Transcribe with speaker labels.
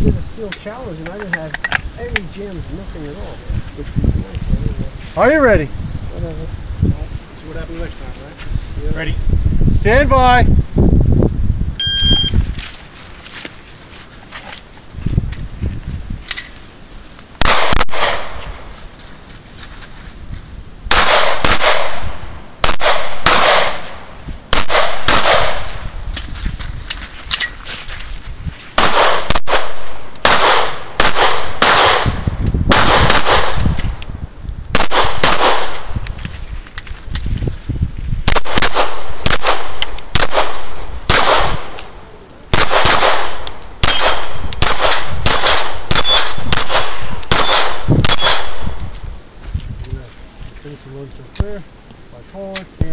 Speaker 1: did a steel challenge and I didn't have any jams, nothing at all. Which was nice. I didn't know.
Speaker 2: Are you ready?
Speaker 1: Whatever. See what happens next time, right?
Speaker 2: Ready. Stand by. finish the road so clear. My phone, camera.